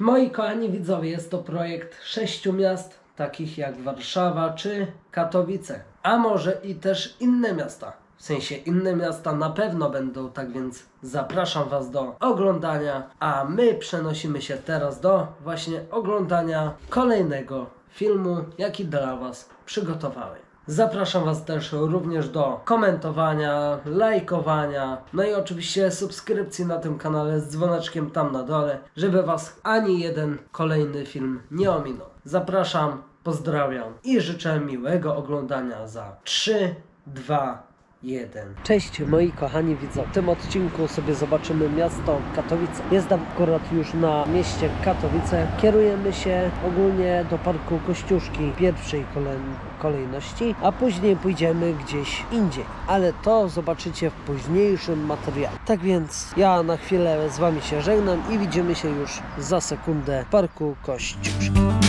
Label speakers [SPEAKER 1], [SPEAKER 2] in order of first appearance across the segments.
[SPEAKER 1] Moi kochani widzowie, jest to projekt sześciu miast, takich jak Warszawa czy Katowice, a może i też inne miasta. W sensie inne miasta na pewno będą, tak więc zapraszam Was do oglądania, a my przenosimy się teraz do właśnie oglądania kolejnego filmu, jaki dla Was przygotowałem. Zapraszam Was też również do komentowania, lajkowania, no i oczywiście subskrypcji na tym kanale z dzwoneczkiem tam na dole, żeby Was ani jeden kolejny film nie ominął. Zapraszam, pozdrawiam i życzę miłego oglądania za 3, 2, 1. Cześć moi kochani widzowie. W tym odcinku sobie zobaczymy miasto Katowice. Jestem akurat już na mieście Katowice. Kierujemy się ogólnie do parku Kościuszki pierwszej kolej kolejności, a później pójdziemy gdzieś indziej. Ale to zobaczycie w późniejszym materiale. Tak więc ja na chwilę z Wami się żegnam i widzimy się już za sekundę w parku Kościuszki.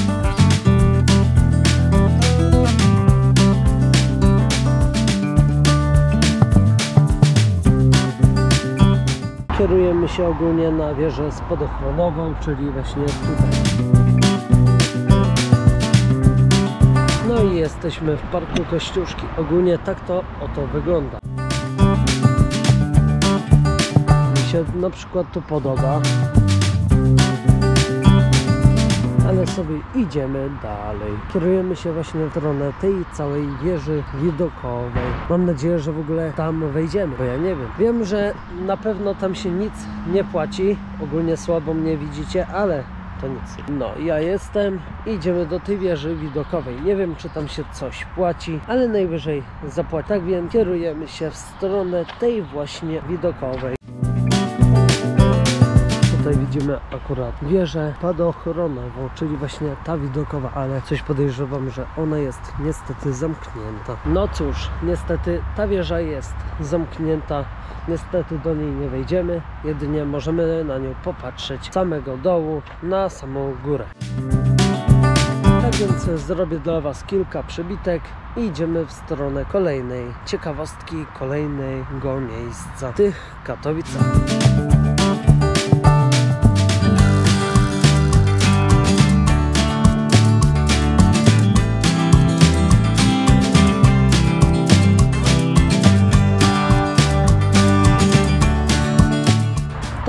[SPEAKER 1] Kierujemy się ogólnie na wieżę spadochronową, czyli właśnie tutaj. No i jesteśmy w Parku Kościuszki. Ogólnie tak to oto wygląda. Mi się na przykład to podoba. Ale sobie idziemy dalej. Kierujemy się właśnie w stronę tej całej wieży widokowej. Mam nadzieję, że w ogóle tam wejdziemy, bo ja nie wiem. Wiem, że na pewno tam się nic nie płaci. Ogólnie słabo mnie widzicie, ale to nic. No, ja jestem. Idziemy do tej wieży widokowej. Nie wiem, czy tam się coś płaci, ale najwyżej zapłaci. Tak więc kierujemy się w stronę tej właśnie widokowej. Widzimy akurat wieżę spadochronową, czyli właśnie ta widokowa, ale coś podejrzewam, że ona jest niestety zamknięta. No cóż, niestety ta wieża jest zamknięta. Niestety do niej nie wejdziemy, jedynie możemy na nią popatrzeć samego dołu na samą górę. Tak więc zrobię dla Was kilka przebitek i idziemy w stronę kolejnej ciekawostki, kolejnego miejsca tych Katowicach.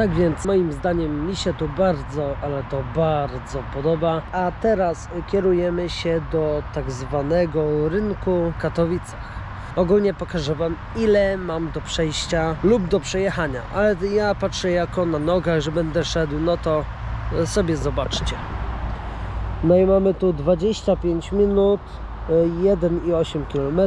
[SPEAKER 1] Tak więc moim zdaniem mi się to bardzo, ale to bardzo podoba. A teraz kierujemy się do tak zwanego rynku w Katowicach. Ogólnie pokażę Wam ile mam do przejścia lub do przejechania, ale ja patrzę jako na nogach, że będę szedł, no to sobie zobaczcie. No i mamy tu 25 minut 1,8 km.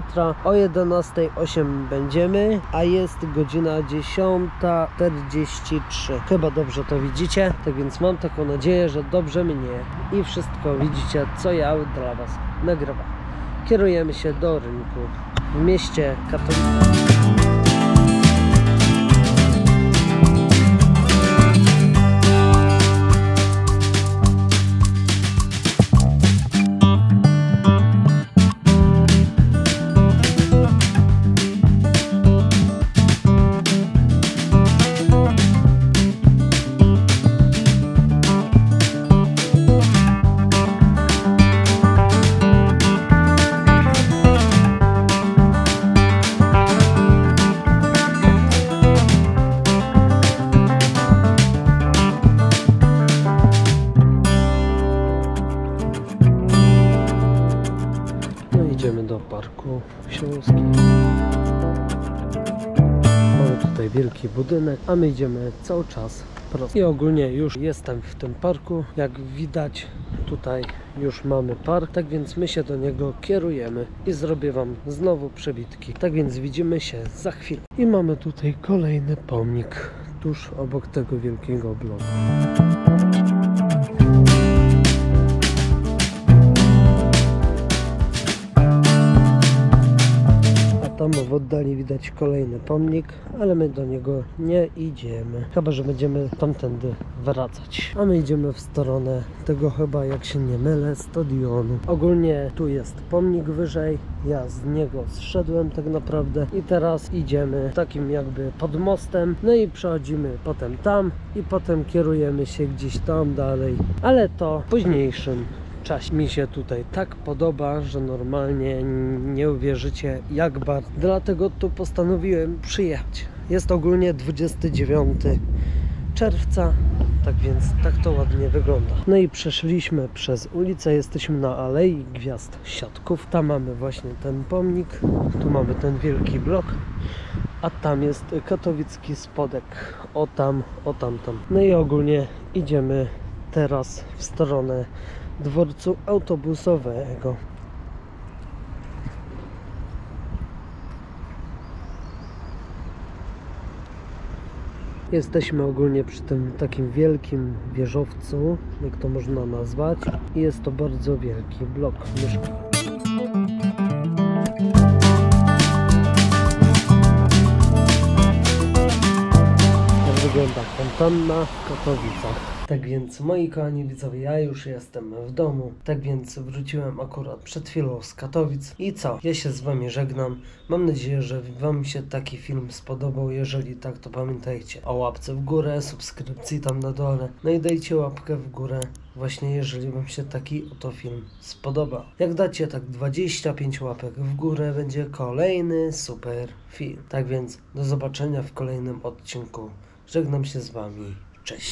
[SPEAKER 1] O 11.08 będziemy, a jest godzina 10.43. Chyba dobrze to widzicie, tak więc mam taką nadzieję, że dobrze mnie i wszystko widzicie, co ja dla Was nagrywam. Kierujemy się do rynku w mieście Katowice. Idziemy do Parku Śląskiego. Mamy tutaj wielki budynek, a my idziemy cały czas prosto. I ogólnie już jestem w tym parku. Jak widać tutaj już mamy park, tak więc my się do niego kierujemy i zrobię Wam znowu przebitki. Tak więc widzimy się za chwilę. I mamy tutaj kolejny pomnik tuż obok tego wielkiego bloku. Tam w oddali widać kolejny pomnik, ale my do niego nie idziemy. Chyba, że będziemy tamtędy wracać. A my idziemy w stronę tego chyba, jak się nie mylę, stadionu. Ogólnie tu jest pomnik wyżej, ja z niego zszedłem tak naprawdę i teraz idziemy takim jakby pod mostem, no i przechodzimy potem tam i potem kierujemy się gdzieś tam dalej, ale to w późniejszym czasie. Mi się tutaj tak podoba, że normalnie nie uwierzycie jak bardzo. Dlatego tu postanowiłem przyjechać. Jest ogólnie 29 czerwca, tak więc tak to ładnie wygląda. No i przeszliśmy przez ulicę, jesteśmy na Alei Gwiazd Siatków. Tam mamy właśnie ten pomnik, tu mamy ten wielki blok, a tam jest katowicki spodek. O tam, o tam, tam. No i ogólnie idziemy teraz w stronę dworcu autobusowego. Jesteśmy ogólnie przy tym takim wielkim wieżowcu, jak to można nazwać. I jest to bardzo wielki blok mieszkaniowy. Wygląda fontanna w Katowicach. Tak więc, moi kochani widzowie, ja już jestem w domu. Tak więc wróciłem akurat przed chwilą z Katowic. I co? Ja się z wami żegnam. Mam nadzieję, że wam się taki film spodobał. Jeżeli tak, to pamiętajcie o łapce w górę, subskrypcji tam na dole. No i dajcie łapkę w górę. Właśnie jeżeli wam się taki oto film spodoba. Jak dacie tak 25 łapek w górę, będzie kolejny super film. Tak więc do zobaczenia w kolejnym odcinku. Żegnam się z wami. Cześć.